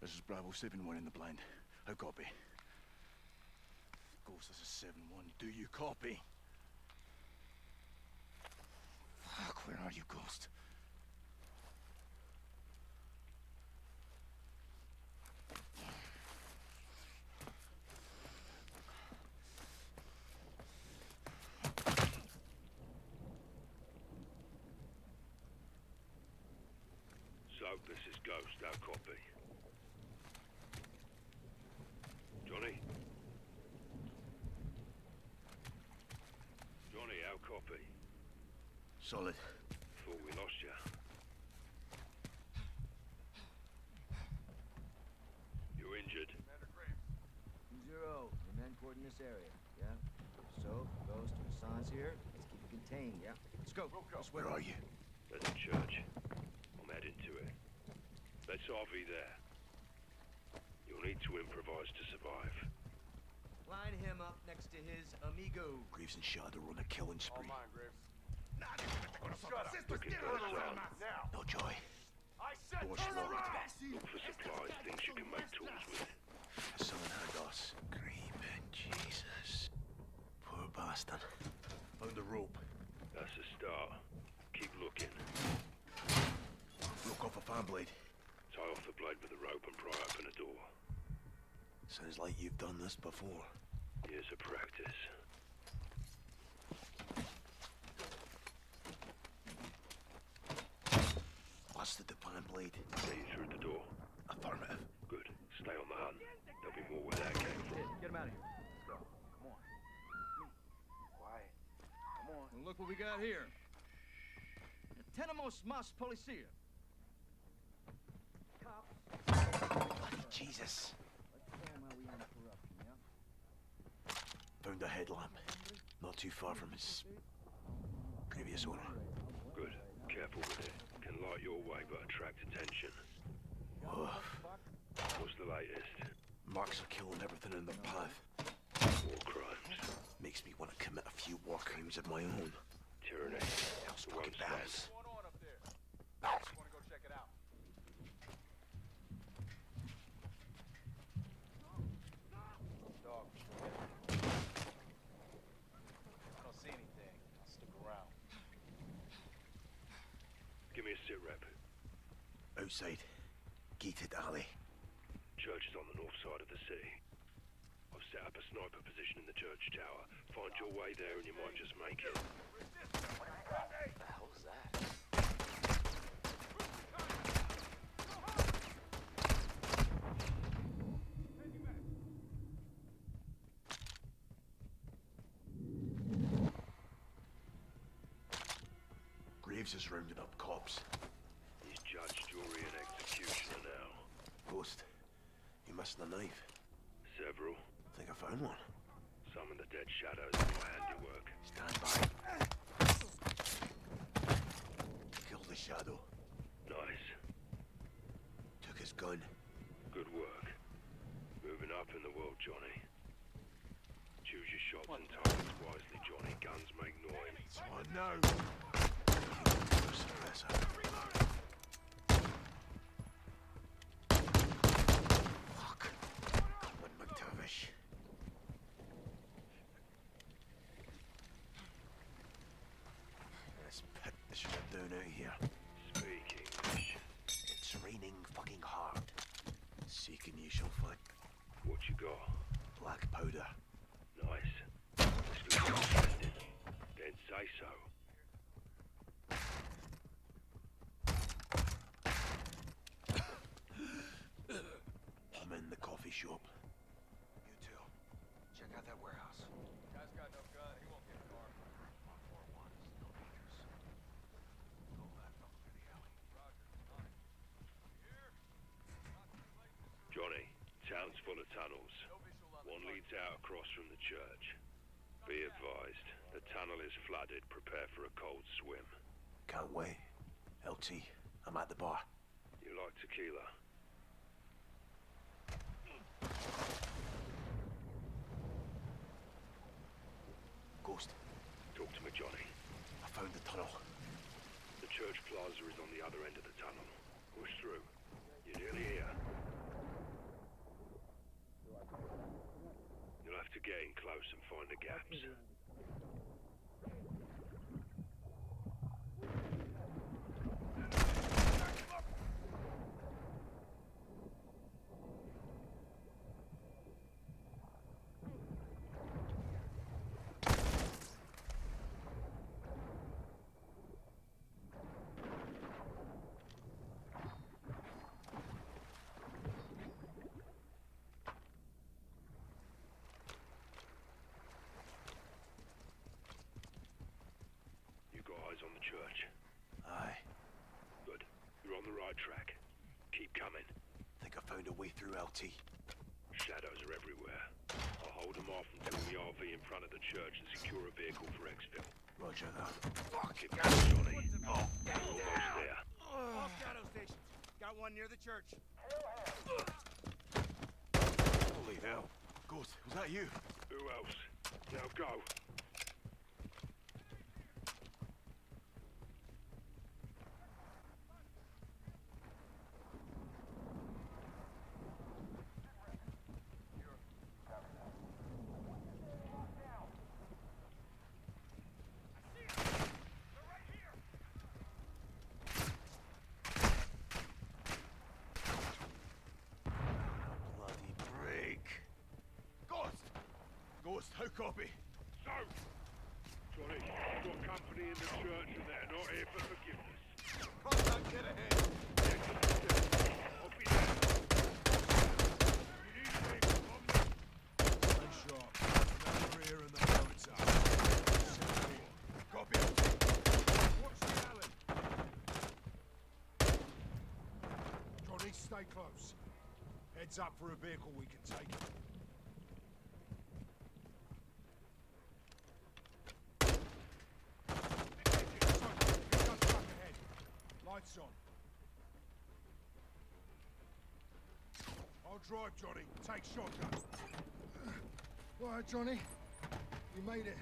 This is Bravo 7-1 in the blind. How copy? Ghost, this is 7-1. Do you copy? Fuck, where are you, Ghost? So, this is Ghost, our copy. Johnny? Johnny, our copy. Solid. Thought we lost you. You're injured. Zero. Your men court in this area. Yeah. So, Ghost, Hassan's here. Let's keep it contained. Yeah. Let's go. Let's Where are you? There's a church. I'm heading to it. That's RV there. You'll need to improvise to survive. Line him up next to his amigo. Graves and Shadow are on a killing spree. Looking for Hassan. No joy. Doors locked. Look for supplies, things you can make tools with. Son had us. Creeping Jesus. Poor bastard. Found a rope. That's a start. Keep looking. Broke off a fan blade. Tie off the blade with a rope and pry open a door. Sounds like you've done this before. The fan blade. Get you through the door. Affirmative. Good. Stay on the hunt. There'll be more where that came from. Get him out of here. Let's go. Come on. Quiet. Come on. And look what we got here. Tenemos mas policia. Cops. Jesus. Let's show 'em how we end corruption, yeah? Found a headlamp. Not too far from his previous owner. Good. Careful with it. Can light your way but attract attention. Oh, What's the latest? marks are killing everything in their path. War crimes. Makes me want to commit a few war crimes of my own. Tyranny. Won't fucking stand. Give me a sit rep. Outside. Gated alley. Church is on the north side of the city. I've set up a sniper position in the church tower. Find your way there and you might just make it. the hell is that? Graves has rounded up cops. He's judge, jury, and executioner now. Ghost. You missing a knife? Several. Think I found one. Summon the dead shadows are my handiwork. Stand by. Killed the shadow. Nice. Took his gun. Good work. Moving up in the world, Johnny. Choose your shots and targets wisely, Johnny. Guns make noise. So I Black powder. Nice. Looks interesting. Then say so. I'm the. You too. Check out that warehouse. Guy's got no gun. He won't get far. Johnny, town's full of tunnels. One leads out across from the church. Be advised, the tunnel is flooded. Prepare for a cold swim. Can't wait. LT, I'm at the bar. You like tequila? Johnny. I found the tunnel. The church plaza is on the other end of the tunnel. Push through. You're nearly here. You'll have to get in close and find the gaps. Through LT. Shadows are everywhere. I'll hold them off and until the RV in front of the church and secure a vehicle for exfil. Roger that. Keep going, Johnny. Oh, almost there. All shadow stations. Got one near the church. Holy hell. Ghost, was that you? Who else? Now go. Ghost, how copy? So, Johnny, you've got company in the church and they're not here for forgiveness. Contact, get ahead. I'll be there. You need me, I'm Stay sharp. Over here and the boat's up. Copy. Watch the alley. Johnny, stay close. Heads up for a vehicle we can take. Guns up ahead. Lights on. I'll drive, Johnny. Take shotgun. All right, Johnny. You made it.